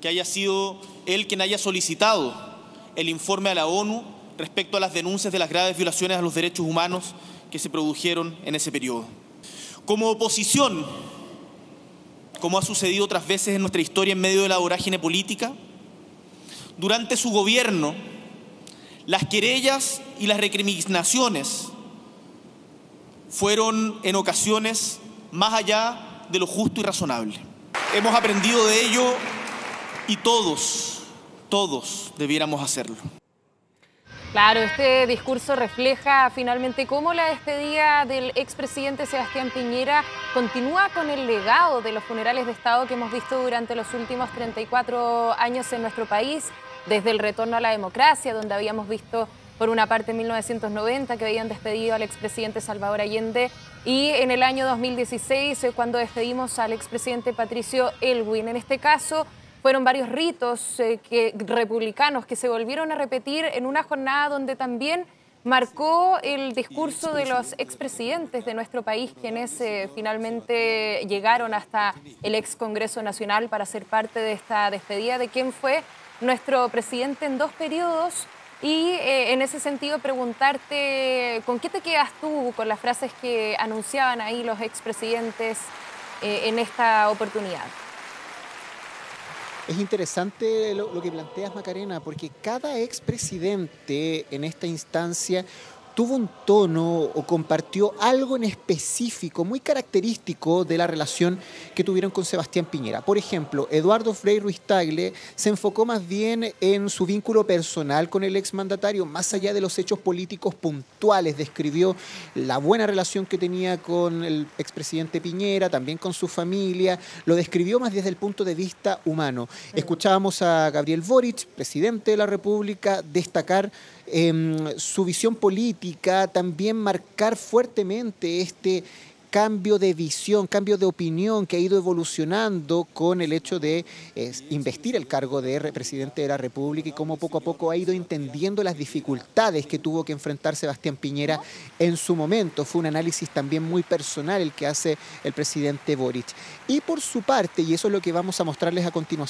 que haya sido él quien haya solicitado el informe a la ONU respecto a las denuncias de las graves violaciones a los derechos humanos que se produjeron en ese periodo. Como oposición, como ha sucedido otras veces en nuestra historia en medio de la vorágine política, durante su gobierno, las querellas y las recriminaciones fueron en ocasiones más allá de lo justo y razonable. Hemos aprendido de ello y todos, todos debiéramos hacerlo. Claro, este discurso refleja finalmente cómo la despedida del expresidente Sebastián Piñera continúa con el legado de los funerales de Estado que hemos visto durante los últimos 34 años en nuestro país, desde el retorno a la democracia, donde habíamos visto por una parte en 1990 que habían despedido al expresidente Salvador Allende y en el año 2016 eh, cuando despedimos al expresidente Patricio Elwin. En este caso fueron varios ritos eh, republicanos que se volvieron a repetir en una jornada donde también marcó el discurso de los expresidentes de nuestro país, quienes eh, finalmente llegaron hasta el ex Congreso Nacional para ser parte de esta despedida de quién fue nuestro presidente en dos periodos. Y eh, en ese sentido preguntarte, ¿con qué te quedas tú con las frases que anunciaban ahí los expresidentes en esta oportunidad? Es interesante lo, que planteas, Macarena, porque cada expresidente en esta instancia tuvo un tono o compartió algo en específico muy característico de la relación que tuvieron con Sebastián Piñera. Por ejemplo, Eduardo Frei Ruiz Tagle se enfocó más bien en su vínculo personal con el exmandatario, más allá de los hechos políticos puntuales. Describió la buena relación que tenía con el expresidente Piñera, también con su familia. Lo describió más desde el punto de vista humano. Escuchábamos a Gabriel Boric, presidente de la República, destacar Em, su visión política, también marcar fuertemente este cambio de visión, cambio de opinión que ha ido evolucionando con el hecho de investir el cargo de presidente de la República y cómo poco a poco ha ido entendiendo las dificultades que tuvo que enfrentar Sebastián Piñera en su momento. Fue un análisis también muy personal el que hace el presidente Boric. Y por su parte, y eso es lo que vamos a mostrarles a continuación,